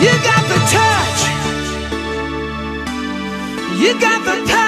You got the touch. You got the touch.